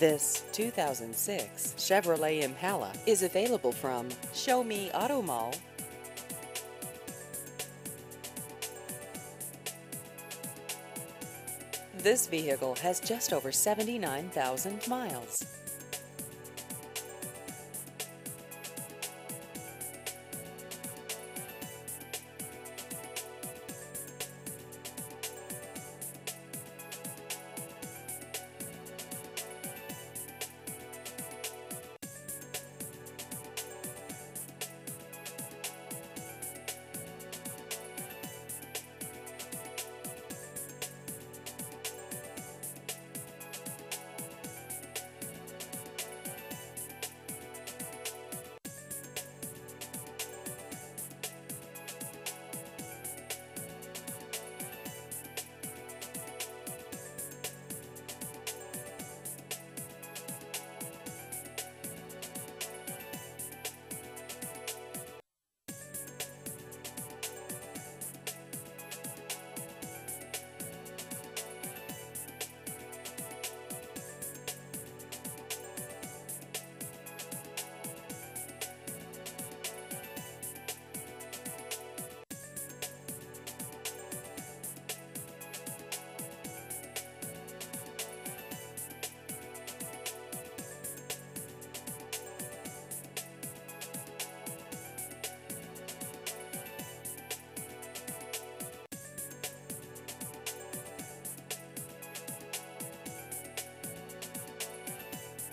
This 2006 Chevrolet Impala is available from Show Me Auto Mall. This vehicle has just over 79,000 miles.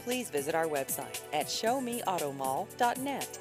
Please visit our website at showmeautomall.net.